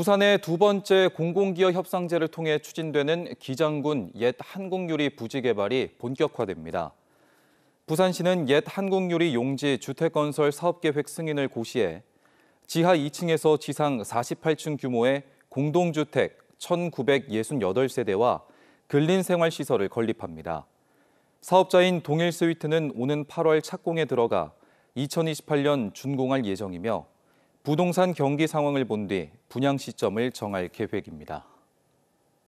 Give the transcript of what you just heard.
부산의 두 번째 공공기업 협상제를 통해 추진되는 기장군 옛 한국유리 부지 개발이 본격화됩니다. 부산시는 옛 한국유리 용지 주택건설 사업계획 승인을 고시해 지하 2층에서 지상 48층 규모의 공동주택 1,968세대와 근린생활시설을 건립합니다. 사업자인 동일 스위트는 오는 8월 착공에 들어가 2028년 준공할 예정이며 부동산 경기 상황을 본 뒤 분양 시점을 정할 계획입니다.